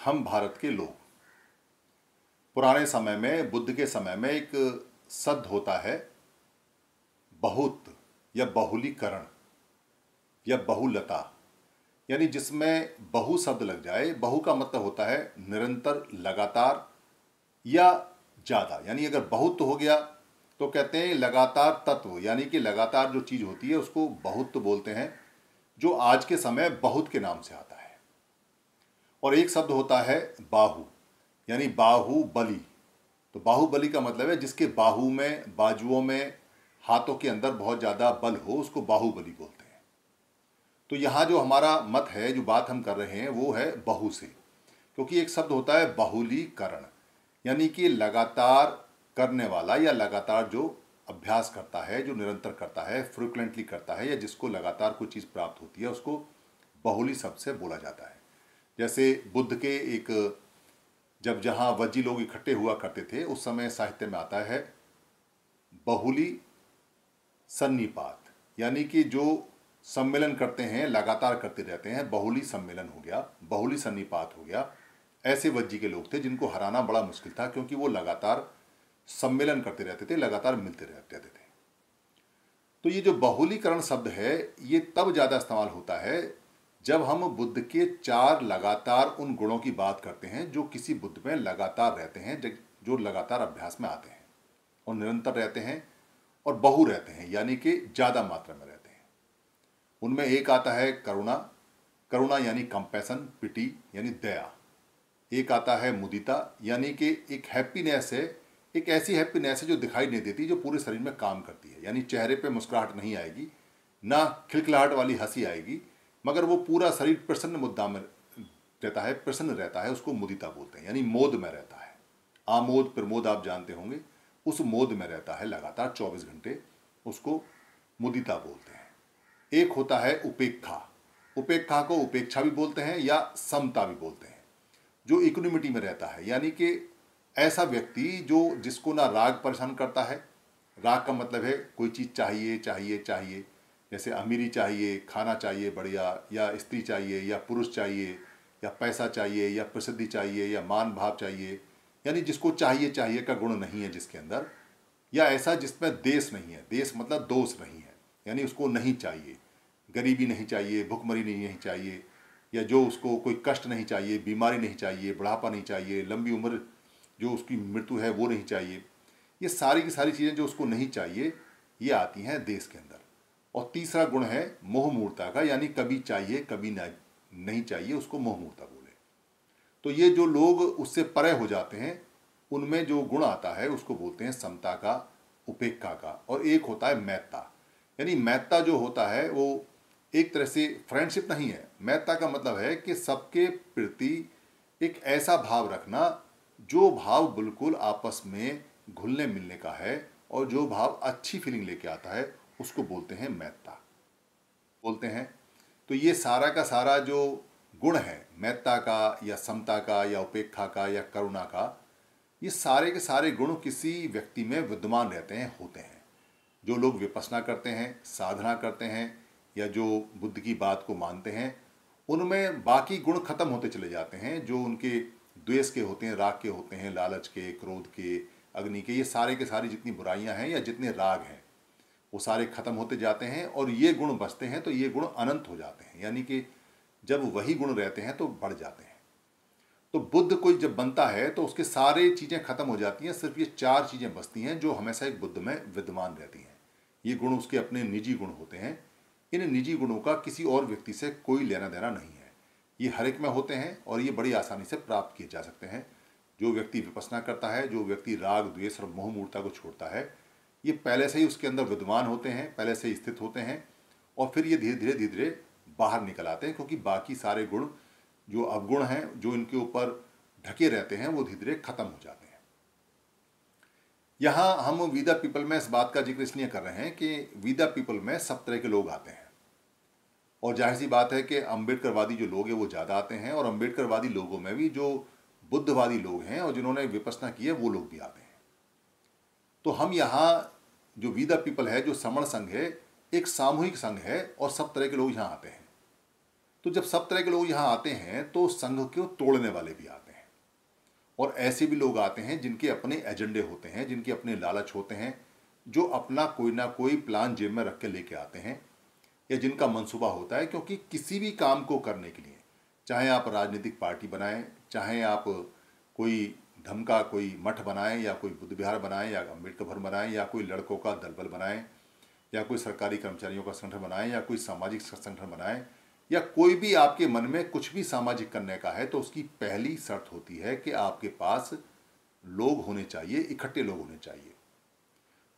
हम भारत के लोग। पुराने समय में, बुद्ध के समय में एक शब्द होता है, बहुत या बहुलीकरण या बहुलता। यानी जिसमें बहु शब्द लग जाए, बहु का मतलब होता है निरंतर, लगातार या ज़्यादा। यानी अगर बहुत हो गया तो कहते हैं लगातार तत्व। यानी कि लगातार जो चीज़ होती है, उसको बहुत बोलते हैं, जो आज के समय बहुत के नाम से आता है। और एक शब्द होता है बाहु, यानी बाहुबली तो बाहुबली का मतलब है जिसके बाहु में, बाजुओं में, हाथों के अंदर बहुत ज़्यादा बल हो, उसको बाहुबली बोलते हैं। तो यहाँ जो हमारा मत है, जो बात हम कर रहे हैं, वो है बहु से, क्योंकि एक शब्द होता है बहुलीकरण, यानी कि लगातार करने वाला या लगातार जो अभ्यास करता है, जो निरंतर करता है फ्रिक्वेंटली करता है, या जिसको लगातार कोई चीज़ प्राप्त होती है, उसको बहुली शब्द से बोला जाता है। जैसे बुद्ध के एक, जब जहाँ वज्जी लोग इकट्ठे हुआ करते थे, उस समय साहित्य में आता है, बहुली सन्निपात। यानी कि जो सम्मेलन करते हैं, लगातार करते रहते हैं, बहुली सम्मेलन हो गया, बहुली सन्निपात हो गया, ऐसे वज्जी के लोग थे जिनको हराना बड़ा मुश्किल था क्योंकि वो लगातार सम्मेलन करते रहते थे, लगातार मिलते रहते थे। तो ये जो बहुलीकरण शब्द है, ये तब ज़्यादा इस्तेमाल होता है जब हम बुद्ध के चार लगातार उन गुणों की बात करते हैं, जो किसी बुद्ध में लगातार रहते हैं जो लगातार अभ्यास में आते हैं, और निरंतर रहते हैं, और बहु रहते हैं, यानी कि ज़्यादा मात्रा में रहते हैं। उनमें एक आता है करुणा। करुणा यानी कंपैसन पिटी यानी दया। एक आता है मुदिता, यानी कि एक हैप्पीनेस है, एक ऐसी हैप्पीनेस है जो दिखाई नहीं देती, जो पूरे शरीर में काम करती है। यानी चेहरे पे मुस्कुराहट नहीं आएगी, ना खिलखिलाहट वाली हँसी आएगी मगर वो पूरा शरीर प्रसन्न मुद्दा में रहता है, प्रसन्न रहता है, उसको मुदिता बोलते हैं, यानी मोद में रहता है। आमोद, प्रमोद आप जानते होंगे, उस मोद में रहता है लगातार चौबीस घंटे, उसको मुदिता बोलते हैं। एक होता है उपेक्षा। उपेक्षा को उपेक्षा भी बोलते हैं या समता भी बोलते हैं, जो इकोनॉमिटी में रहता है। यानी कि ऐसा व्यक्ति जो जिसको ना राग परेशान करता है, राग का मतलब है कोई चीज़ चाहिए चाहिए चाहिए जैसे अमीरी चाहिए खाना चाहिए बढ़िया या स्त्री चाहिए या पुरुष चाहिए या पैसा चाहिए या प्रसिद्धि चाहिए या मान भाव चाहिए यानी जिसको चाहिए चाहिए का गुण नहीं है जिसके अंदर या ऐसा जिसमें देश नहीं है। देश मतलब दोष नहीं है यानी उसको नहीं चाहिए। गरीबी नहीं चाहिए भुखमरी नहीं, नहीं चाहिए या जो उसको कोई कष्ट नहीं चाहिए बीमारी नहीं चाहिए बुढ़ापा नहीं चाहिए लंबी उम्र जो उसकी मृत्यु है वो नहीं चाहिए। ये सारी की सारी चीज़ें जो उसको नहीं चाहिए ये आती हैं देश के अंदर। और तीसरा गुण है मोह मूर्ता का, यानी कभी चाहिए, कभी नहीं चाहिए, उसको मोह मूर्ता बोले। तो ये जो लोग उससे परे हो जाते हैं, उनमें जो गुण आता है, उसको बोलते हैं समता का, उपेक्षा का, और एक होता है मैत्ता। यानी मैत्ता जो होता है, वो एक तरह से फ्रेंडशिप नहीं है। मैत्ता का मतलब है कि सबके प्रति एक ऐसा भाव रखना, जो भाव बिल्कुल आपस में घुलने मिलने का है, और जो भाव अच्छी फीलिंग लेके आता है उसको बोलते हैं मैत्ता। बोलते हैं तो ये सारा का सारा जो गुण है, मैत्ता का या समता का या उपेक्षा का या करुणा का, ये सारे के सारे गुण किसी व्यक्ति में विद्यमान रहते हैं, होते हैं। जो लोग विपसना करते हैं, साधना करते हैं, या जो बुद्ध की बात को मानते हैं, उनमें बाकी गुण खत्म होते चले जाते हैं, जो उनके द्वेष के होते हैं, राग के होते हैं, लालच के, क्रोध के, अग्नि के, ये सारे के सारी जितनी बुराइयाँ हैं या जितने राग हैं वो सारे खत्म होते जाते हैं और ये गुण बचते हैं तो ये गुण अनंत हो जाते हैं। यानी कि जब वही गुण रहते हैं तो बढ़ जाते हैं। तो बुद्ध कोई जब बनता है तो उसके सारे चीज़ें खत्म हो जाती हैं, सिर्फ़ ये चार चीज़ें बचती हैं, जो हमेशा एक बुद्ध में विद्यमान रहती हैं। ये गुण उसके अपने निजी गुण होते हैं। इन निजी गुणों का किसी और व्यक्ति से कोई लेना देना नहीं है। ये हर एक में होते हैं और ये बड़ी आसानी से प्राप्त किए जा सकते हैं। जो व्यक्ति विपसना करता है, जो व्यक्ति राग, द्वेष और मोह मूर्ता को छोड़ता है ये पहले से ही उसके अंदर विद्वान होते हैं, पहले से स्थित होते हैं और फिर ये धीरे धीरे धीरे धीरे बाहर निकल आते हैं क्योंकि बाकी सारे गुण, जो अवगुण हैं, जो इनके ऊपर ढके रहते हैं, वो धीरे धीरे खत्म हो जाते हैं। यहाँ हम विदा पीपल में इस बात का ज़िक्र इसलिए कर रहे हैं कि विदा पीपल में सब तरह के लोग आते हैं। और ज़ाहिर सी बात है कि अम्बेडकरवादी जो लोग हैं, वो ज़्यादा आते हैं और अम्बेडकरवादी लोगों में भी जो बुद्धवादी लोग हैं और जिन्होंने विपसना की है, वो लोग भी आते हैं। तो हम यहाँ जो वीदा पीपल है, जो समण संघ है, एक सामूहिक संघ है और सब तरह के लोग यहाँ आते हैं। तो जब सब तरह के लोग यहाँ आते हैं तो संघ को तोड़ने वाले भी आते हैं। और ऐसे भी लोग आते हैं जिनके अपने एजेंडे होते हैं, जिनके अपने लालच होते हैं, जो अपना कोई ना कोई प्लान जेब में रख के लेके आते हैं, या जिनका मंसूबा होता है, क्योंकि किसी भी काम को करने के लिए, चाहे आप राजनीतिक पार्टी बनाएँ, चाहे आप कोई धम का कोई मठ बनाएँ या कोई बुद्ध विहार बनाएँ या अंबेडकर भवन बनाएँ या कोई लड़कों का दलबल बनाएँ या कोई सरकारी कर्मचारियों का संगठन बनाएँ या कोई सामाजिक संगठन बनाएँ या कोई भी आपके मन में कुछ भी सामाजिक करने का है तो उसकी पहली शर्त होती है कि आपके पास लोग होने चाहिए, इकट्ठे लोग होने चाहिए।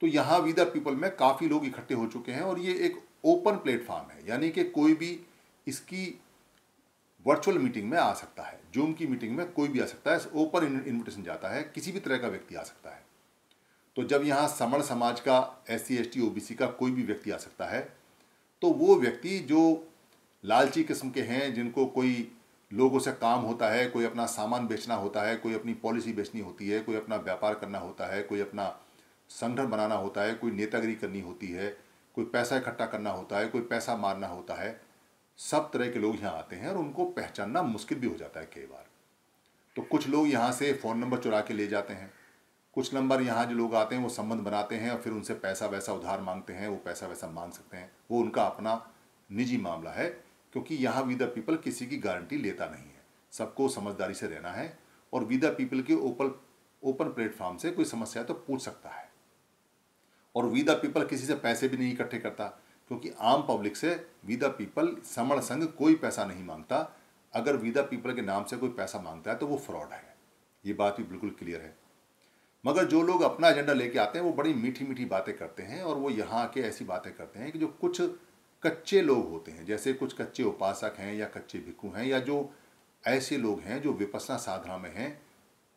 तो यहाँ विदा पीपल में काफ़ी लोग इकट्ठे हो चुके हैं और ये एक ओपन प्लेटफॉर्म है, यानी कि कोई भी इसकी वर्चुअल मीटिंग में आ सकता है जूम की मीटिंग में कोई भी आ सकता है ओपन इन्विटेशन जाता है, किसी भी तरह का व्यक्ति आ सकता है। तो जब यहाँ समण समाज का S C S T O B C का कोई भी व्यक्ति आ सकता है तो वो व्यक्ति जो लालची किस्म के हैं, जिनको कोई लोगों से काम होता है, कोई अपना सामान बेचना होता है, कोई अपनी पॉलिसी बेचनी होती है, कोई अपना व्यापार करना होता है, कोई अपना संगठन बनाना होता है, कोई नेतागिरी करनी होती है, कोई पैसा इकट्ठा करना होता है, कोई पैसा मारना होता है सब तरह के लोग यहाँ आते हैं और उनको पहचानना मुश्किल भी हो जाता है कई बार। तो कुछ लोग यहाँ से फ़ोन नंबर चुरा के ले जाते हैं। कुछ नंबर यहाँ जो लोग आते हैं वो संबंध बनाते हैं और फिर उनसे पैसा वैसा उधार मांगते हैं, वो पैसा वैसा मांग सकते हैं। वो उनका अपना निजी मामला है, क्योंकि यहाँ वी द पीपल किसी की गारंटी लेता नहीं है। सबको समझदारी से रहना है और वी द पीपल के ओपन ओपन प्लेटफॉर्म से कोई समस्या तो पूछ सकता है। और वी द पीपल किसी से पैसे भी नहीं इकट्ठे करता। क्योंकि आम पब्लिक से वी द पीपल, समण संघ कोई पैसा नहीं माँगता। अगर वी द पीपल के नाम से कोई पैसा माँगता है तो वो फ्रॉड है। ये बात भी बिल्कुल क्लियर है। मगर जो लोग अपना एजेंडा लेके आते हैं, वो बड़ी मीठी मीठी बातें करते हैं और वो यहाँ आके ऐसी बातें करते हैं कि जो कुछ कच्चे लोग होते हैं, जैसे कुछ कच्चे उपासक हैं या कच्चे भिक्खु हैं या जो ऐसे लोग हैं जो विपसना साधना में हैं,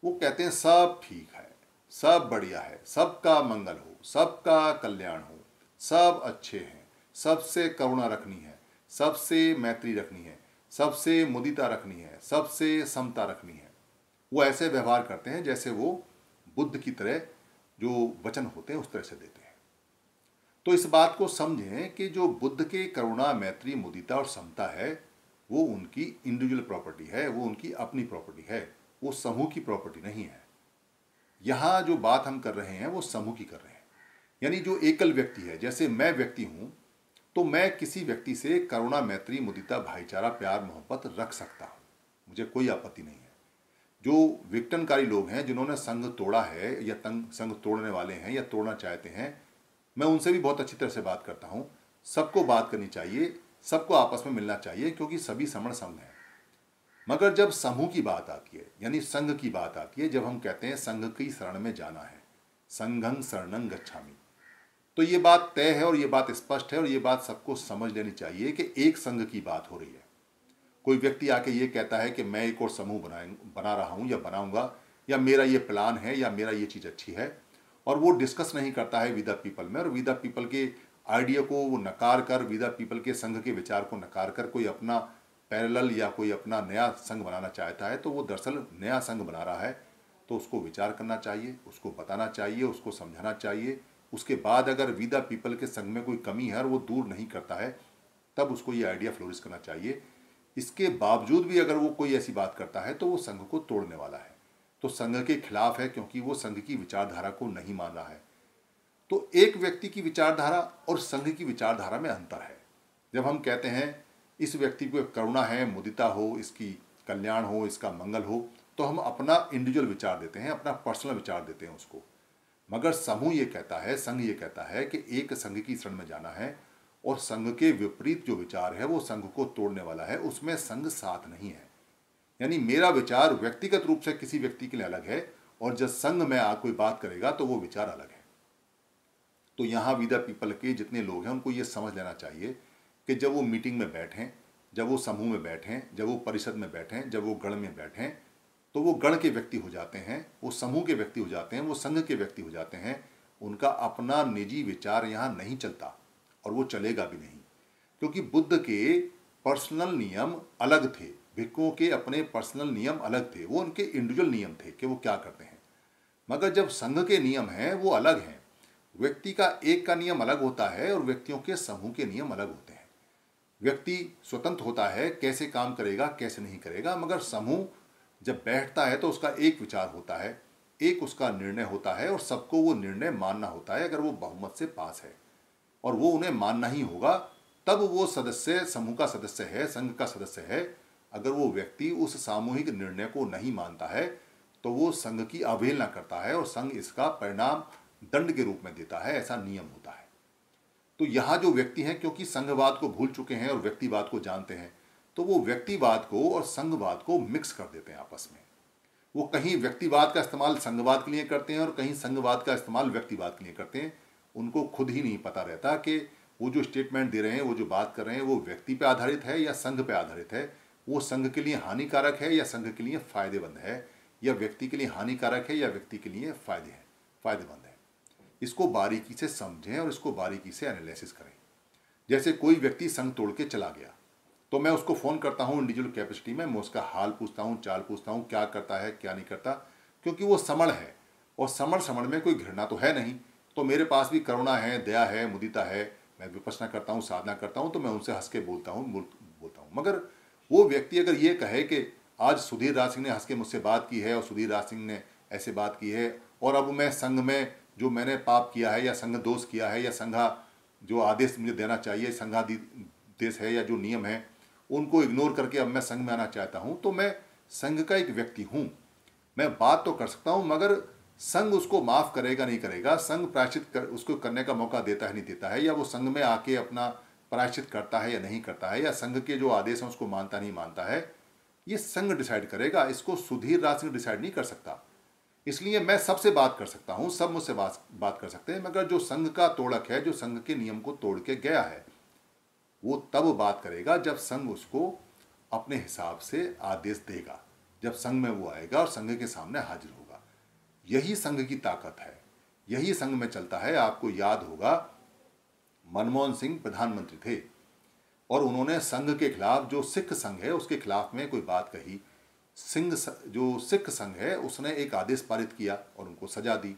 वो कहते हैं, सब ठीक है, सब बढ़िया है, सबका मंगल हो, सबका कल्याण हो, सब अच्छे हैं। सबसे करुणा रखनी है, सबसे मैत्री रखनी है, सबसे मुदिता रखनी है, सबसे समता रखनी है। वो ऐसे व्यवहार करते हैं जैसे वो बुद्ध की तरह जो वचन होते हैं उस तरह से देते हैं। तो इस बात को समझें कि जो बुद्ध के करुणा, मैत्री, मुदिता और समता है, वो उनकी इंडिविजुअल प्रॉपर्टी है, वो उनकी अपनी प्रॉपर्टी है, वो समूह की प्रॉपर्टी नहीं है। यहाँ जो बात हम कर रहे हैं, वो समूह की कर रहे हैं। यानी जो एकल व्यक्ति है, जैसे मैं व्यक्ति हूँ तो मैं किसी व्यक्ति से करुणा, मैत्री, मुदिता, भाईचारा, प्यार, मोहब्बत रख सकता हूँ। मुझे कोई आपत्ति नहीं है। जो विघटनकारी लोग हैं, जिन्होंने संघ तोड़ा है या तंग, संघ तोड़ने वाले हैं या तोड़ना चाहते हैं, मैं उनसे भी बहुत अच्छी तरह से बात करता हूँ। सबको बात करनी चाहिए, सबको आपस में मिलना चाहिए, क्योंकि सभी समण संघ हैं। मगर जब समूह की बात आती है, यानी संघ की बात आती है, जब हम कहते हैं, संघ की शरण में जाना है। संघं शरणं गच्छामी। तो ये बात तय है और ये बात स्पष्ट है और ये बात सबको समझ लेनी चाहिए कि एक संघ की बात हो रही है। कोई व्यक्ति आके ये कहता है कि मैं एक और समूह बनाए, बना रहा हूँ या बनाऊँगा, या मेरा ये प्लान है या मेरा ये चीज़ अच्छी है, और वो डिस्कस नहीं करता है विदा पीपल में और विदा पीपल के आइडिया को वो नकार कर विदा पीपल के संघ के विचार को नकार कर कोई अपना पैरेलल या कोई अपना नया संघ बनाना चाहता है तो वो दरअसल नया संघ बना रहा है। तो उसको विचार करना चाहिए, उसको बताना चाहिए, उसको समझाना चाहिए उसके बाद अगर विदा पीपल के संघ में कोई कमी है और वो दूर नहीं करता है, तब उसको ये आइडिया फ्लोरिश करना चाहिए। इसके बावजूद भी अगर वो कोई ऐसी बात करता है तो वो संघ को तोड़ने वाला है। तो संघ के खिलाफ है, क्योंकि वो संघ की विचारधारा को नहीं मान रहा है। तो एक व्यक्ति की विचारधारा और संघ की विचारधारा में अंतर है। जब हम कहते हैं, इस व्यक्ति को करुणा है, मुदिता हो, इसकी कल्याण हो, इसका मंगल हो तो हम अपना इंडिविजुअल विचार देते हैं, अपना पर्सनल विचार देते हैं उसको। मगर समूह ये कहता है, संघ ये कहता है कि एक संघ की शरण में जाना है और संघ के विपरीत जो विचार है वो संघ को तोड़ने वाला है, उसमें संघ साथ नहीं है। यानी मेरा विचार व्यक्तिगत रूप से किसी व्यक्ति के लिए अलग है और जब संघ में आ कोई बात करेगा तो वो विचार अलग है। तो यहाँ विदा पीपल के जितने लोग हैं, उनको ये समझ लेना चाहिए कि जब वो मीटिंग में बैठें, जब वो समूह में बैठें, जब वो परिषद में बैठें, जब वो गण में बैठें तो वो गण के व्यक्ति हो जाते हैं, वो समूह के व्यक्ति हो जाते हैं, वो संघ के व्यक्ति हो जाते हैं, उनका अपना निजी विचार यहाँ नहीं चलता और वो चलेगा भी नहीं। क्योंकि बुद्ध के पर्सनल नियम अलग थे, भिक्खुओं के अपने पर्सनल नियम अलग थे, वो उनके इंडिविजुअल नियम थे कि वो क्या करते हैं। मगर जब संघ के नियम हैं, वो अलग हैं। व्यक्ति का एक का नियम अलग होता है और व्यक्तियों के समूह के नियम अलग होते हैं। व्यक्ति स्वतंत्र होता है, कैसे काम करेगा, कैसे नहीं करेगा, मगर समूह जब बैठता है तो उसका एक विचार होता है, एक उसका निर्णय होता है और सबको वो निर्णय मानना होता है अगर वो बहुमत से पास है। और वो उन्हें मानना ही होगा, तब वो सदस्य, समूह का सदस्य है, संघ का सदस्य है। अगर वो व्यक्ति उस सामूहिक निर्णय को नहीं मानता है तो वो संघ की अवहेलना करता है और संघ इसका परिणाम दंड के रूप में देता है, ऐसा नियम होता है। तो यहाँ जो व्यक्ति हैं, क्योंकि संघवाद को भूल चुके हैं और व्यक्तिवाद को जानते हैं तो वो व्यक्तिवाद को और संघवाद को मिक्स कर देते हैं आपस में। वो कहीं व्यक्तिवाद का इस्तेमाल संघवाद के लिए करते हैं और कहीं संघवाद का इस्तेमाल व्यक्तिवाद के लिए करते हैं। उनको खुद ही नहीं पता रहता कि वो जो स्टेटमेंट दे रहे हैं, वो जो बात कर रहे हैं, वो व्यक्ति पे आधारित है या संघ पे आधारित है? वो संघ के लिए हानिकारक है या संघ के लिए फ़ायदेमंद है? या व्यक्ति के लिए हानिकारक है या व्यक्ति के लिए फ़ायदे है, फ़ायदेमंद है? इसको बारीकी से समझें और इसको बारीकी से एनालिसिस करें। जैसे कोई व्यक्ति संघ तोड़ के चला गया तो मैं उसको फ़ोन करता हूँ इंडिविजुअल कैपेसिटी में, मैं उसका हाल पूछता हूँ, चाल पूछता हूँ, क्या करता है, क्या नहीं करता, क्योंकि वो समण है और समण समण में कोई घृणा तो है नहीं। तो मेरे पास भी करुणा है, दया है, मुदिता है, मैं विपसना करता हूँ, साधना करता हूँ तो मैं उनसे हंस के बोलता हूँ बोलता हूँ। मगर वो व्यक्ति अगर ये कहे कि आज सुधीर राज सिंह ने हंस के मुझसे बात की है और सुधीर राज सिंह ने ऐसे बात की है और अब मैं संघ में जो मैंने पाप किया है या संघ दोष किया है या संघा जो आदेश मुझे देना चाहिए, संघादी, देश है या जो नियम है उनको इग्नोर करके अब मैं संघ में आना चाहता हूँ तो मैं संघ का एक व्यक्ति हूँ। मैं बात तो कर सकता हूँ, मगर संघ उसको माफ़ करेगा, नहीं करेगा। संघ प्रायश्चित कर, उसको करने का मौका देता है, नहीं देता है, या वो संघ में आके अपना प्रायश्चित करता है या नहीं करता है, या संघ के जो आदेश हैं उसको मानता, नहीं मानता है, ये संघ डिसाइड करेगा। इसको सुधीर राज सिंह डिसाइड नहीं कर सकता। इसलिए मैं सबसे बात कर सकता हूँ, सब मुझसे बात बात कर सकते हैं, मगर जो संघ का तोड़क है, जो संघ के नियम को तोड़ के गया है वो तब बात करेगा जब संघ उसको अपने हिसाब से आदेश देगा, जब संघ में वो आएगा और संघ के सामने हाजिर होगा। यही संघ की ताकत है, यही संघ में चलता है। आपको याद होगा, मनमोहन सिंह प्रधानमंत्री थे और उन्होंने संघ के खिलाफ जो सिख संघ है, उसके खिलाफ में कोई बात कही। सिंह जो सिख संघ है, उसने एक आदेश पारित किया और उनको सजा दी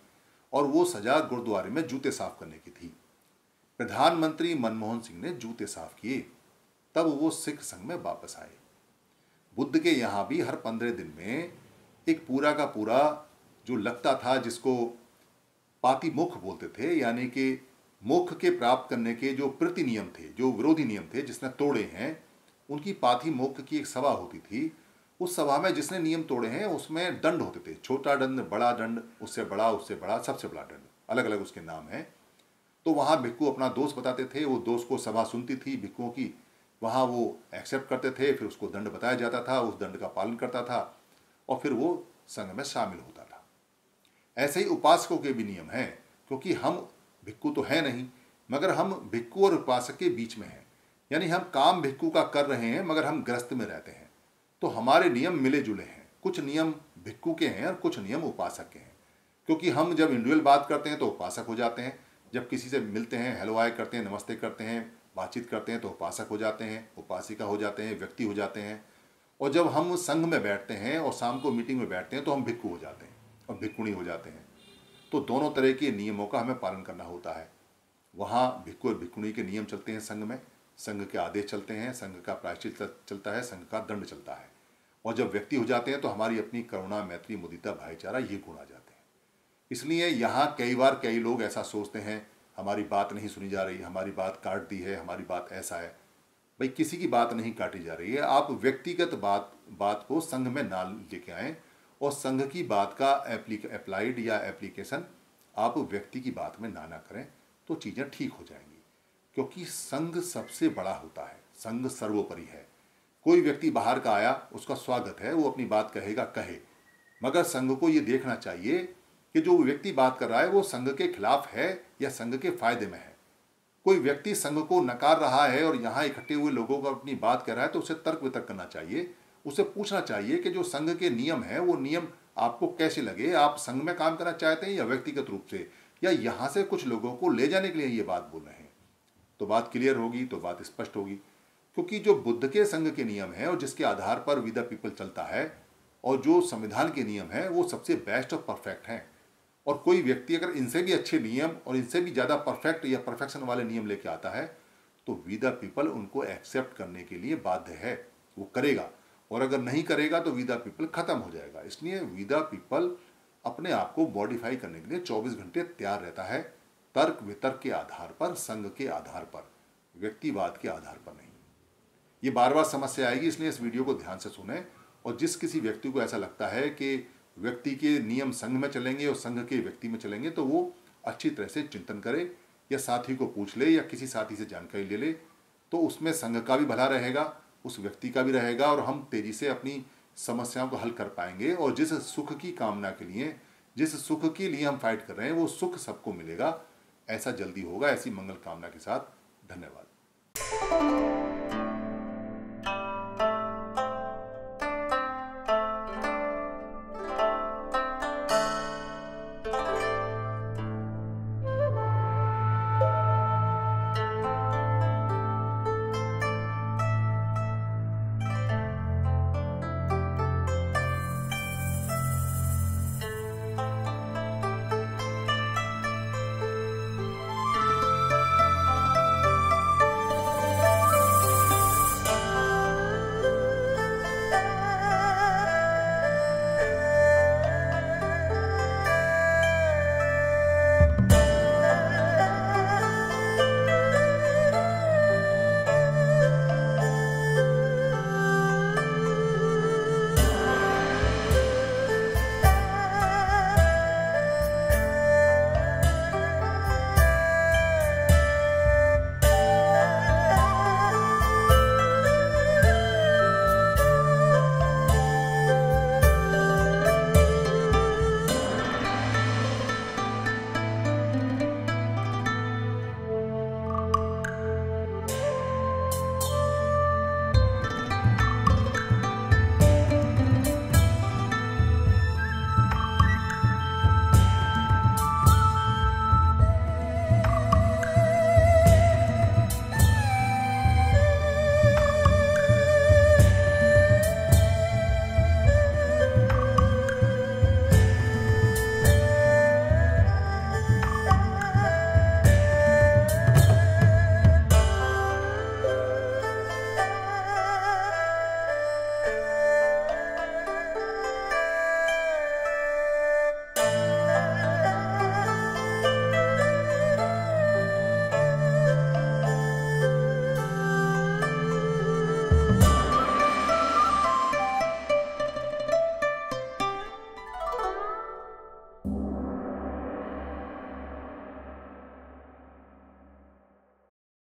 और वो सजा गुरुद्वारे में जूते साफ़ करने की थी। प्रधानमंत्री मनमोहन सिंह ने जूते साफ़ किए। तब वो सिख संघ में वापस आए। बुद्ध के यहाँ भी हर पंद्रह दिन में एक पूरा का पूरा जो लगता था, जिसको पाति मुख बोलते थे, यानी कि मुख के प्राप्त करने के जो प्रति नियम थे, जो विरोधी नियम थे, जिसने तोड़े हैं, उनकी पाथी मुख की एक सभा होती थी। उस सभा में जिसने नियम तोड़े हैं, उसमें दंड होते थे। छोटा दंड, बड़ा दंड, उससे बड़ा उससे बड़ा, सबसे बड़ा दंड। अलग अलग उसके नाम हैं। तो वहाँ भिक्खू अपना दोष बताते थे, वो दोष को सभा सुनती थी, भिक्खुओं की। वहाँ वो एक्सेप्ट करते थे, फिर उसको दंड बताया जाता था, उस दंड का पालन करता था और फिर वो संघ में शामिल होता था। ऐसे ही उपासकों के भी नियम हैं, क्योंकि हम भिक्कू तो हैं नहीं, मगर हम भिक्खु और उपासक के बीच में हैं। यानी हम काम भिक्खु का कर रहे हैं, मगर हम ग्रस्त में रहते हैं। तो हमारे नियम मिले जुले हैं, कुछ नियम भिक्खु के हैं और कुछ नियम उपासक के हैं। क्योंकि हम जब इंडिविजुअल बात करते हैं तो उपासक हो जाते हैं जब किसी से मिलते हैं हेलो आय करते हैं, नमस्ते करते हैं, बातचीत करते हैं तो उपासक हो जाते हैं, उपासिका हो जाते हैं, व्यक्ति हो जाते हैं। और जब हम संघ में बैठते हैं और शाम को मीटिंग में बैठते हैं तो हम भिक्खु हो जाते हैं और भिक्खुणी हो जाते हैं। तो दोनों तरह के नियमों का हमें पालन करना होता है। वहाँ भिक्खु और भिक्खुणी के नियम चलते हैं संघ में। संघ के आदेश चलते हैं, संघ का प्रायश्चित चलता है, संघ का दंड चलता है। और जब व्यक्ति हो जाते हैं तो हमारी अपनी करुणा, मैत्री, मुदिता, भाईचारा, ये गुण आ जाता हैं। इसलिए यहाँ कई बार कई लोग ऐसा सोचते हैं, हमारी बात नहीं सुनी जा रही, हमारी बात काट दी है, हमारी बात ऐसा है। भाई, किसी की बात नहीं काटी जा रही है। आप व्यक्तिगत बात बात को संघ में ना लेके आए और संघ की बात का अप्लाइड या एप्लीकेशन आप व्यक्ति की बात में ना ना करें तो चीज़ें ठीक हो जाएँगी। क्योंकि संघ सबसे बड़ा होता है, संघ सर्वोपरि है। कोई व्यक्ति बाहर का आया, उसका स्वागत है, वो अपनी बात कहेगा, कहे। मगर संघ को ये देखना चाहिए कि जो व्यक्ति बात कर रहा है वो संघ के खिलाफ है या संघ के फ़ायदे में है। कोई व्यक्ति संघ को नकार रहा है और यहाँ इकट्ठे हुए लोगों को अपनी बात कर रहा है तो उसे तर्क वितर्क करना चाहिए। उसे पूछना चाहिए कि जो संघ के नियम है, वो नियम आपको कैसे लगे? आप संघ में काम करना चाहते हैं या व्यक्तिगत रूप से? या यहाँ से कुछ लोगों को ले जाने के लिए ये बात बोल रहे हैं? तो बात क्लियर होगी तो बात स्पष्ट होगी। क्योंकि जो बुद्ध के संघ के नियम है और जिसके आधार पर विदा पीपल चलता है और जो संविधान के नियम है, वो सबसे बेस्ट और परफेक्ट हैं। और कोई व्यक्ति अगर इनसे भी अच्छे नियम और इनसे भी ज़्यादा परफेक्ट या परफेक्शन वाले नियम लेके आता है तो वी द पीपल उनको एक्सेप्ट करने के लिए बाध्य है। वो करेगा। और अगर नहीं करेगा तो वी द पीपल खत्म हो जाएगा। इसलिए वी द पीपल अपने आप को मॉडिफाई करने के लिए 24 घंटे तैयार रहता है, तर्क वितर्क के आधार पर संघ के आधार पर, व्यक्तिवाद के आधार पर नहीं। ये बार बार समस्या आएगी, इसलिए इस वीडियो को ध्यान से सुने। और जिस किसी व्यक्ति को ऐसा लगता है कि व्यक्ति के नियम संघ में चलेंगे और संघ के व्यक्ति में चलेंगे तो वो अच्छी तरह से चिंतन करे, या साथी को पूछ ले, या किसी साथी से जानकारी ले ले तो उसमें संघ का भी भला रहेगा, उस व्यक्ति का भी रहेगा, और हम तेज़ी से अपनी समस्याओं को हल कर पाएँगे, और जिस सुख की कामना के लिए, जिस सुख के लिए हम फाइट कर रहे हैं, वो सुख सबको मिलेगा। ऐसा जल्दी होगा, ऐसी मंगल कामना के साथ, धन्यवाद।